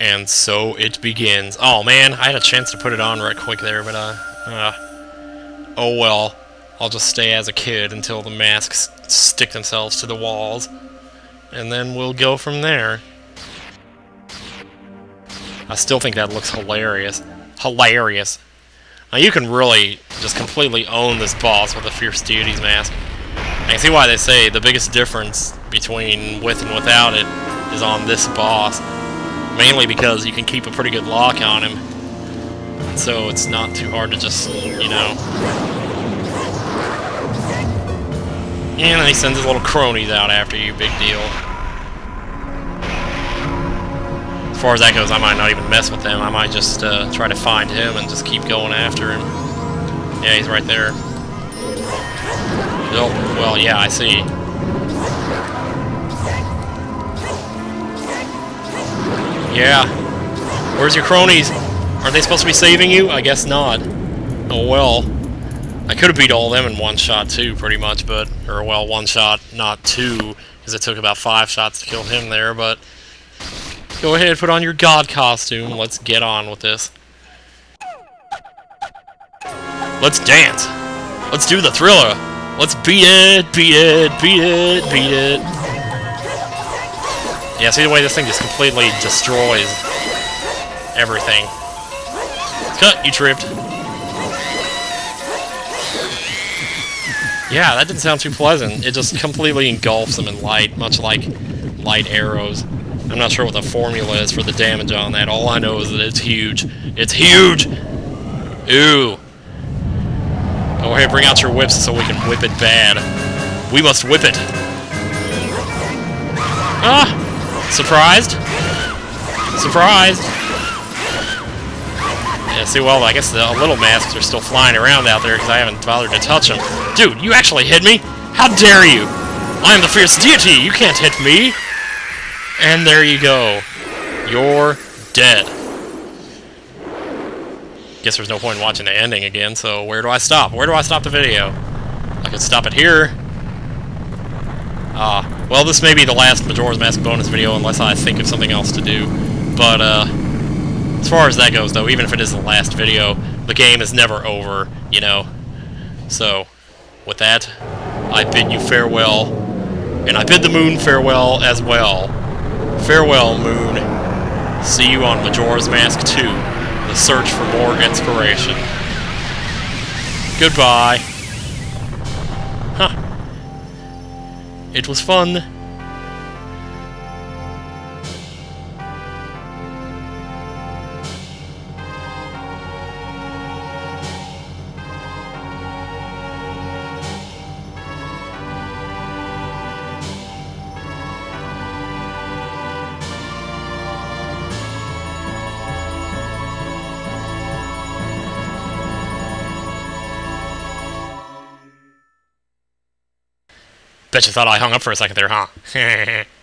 And so it begins. Oh man, I had a chance to put it on right quick there, but uh, uh oh well. I'll just stay as a kid until the masks stick themselves to the walls. And then we'll go from there. I still think that looks hilarious. Hilarious. Now you can really just completely own this boss with a Fierce Deity's mask. I can see why they say the biggest difference between with and without it is on this boss. Mainly because you can keep a pretty good lock on him. So it's not too hard to just, you know... And he sends his little cronies out after you, big deal. As far as that goes, I might not even mess with them. I might just uh, try to find him and just keep going after him. Yeah, he's right there. Oh, well, yeah, I see. Yeah. Where's your cronies? Aren't they supposed to be saving you? I guess not. Oh well. I could have beat all them in one shot too, pretty much, but... Or, well, one shot, not two, because it took about five shots to kill him there, but... Go ahead, put on your god costume. Let's get on with this. Let's dance! Let's do the thriller! Let's beat it, beat it, beat it, beat it! Yeah, see the way this thing just completely destroys everything. Cut, you tripped. Yeah, that didn't sound too pleasant. It just completely engulfs them in light, much like light arrows. I'm not sure what the formula is for the damage on that. All I know is that it's huge. It's huge! Ooh. Go ahead, bring out your whips so we can whip it bad. We must whip it. Ah! Surprised? Surprised! Yeah, see, well, I guess the little masks are still flying around out there because I haven't bothered to touch them. Dude, you actually hit me? How dare you! I am the fierce deity! You can't hit me! And there you go. You're dead. Guess there's no point in watching the ending again, so where do I stop? Where do I stop the video? I could stop it here. Ah, uh, well, this may be the last Majora's Mask bonus video unless I think of something else to do. But, uh, as far as that goes, though, even if it is the last video, the game is never over, you know? So, with that, I bid you farewell, and I bid the moon farewell as well. Farewell, moon. See you on Majora's Mask 2, the search for more inspiration. Goodbye. It was fun. Bet you thought I hung up for a second there, huh?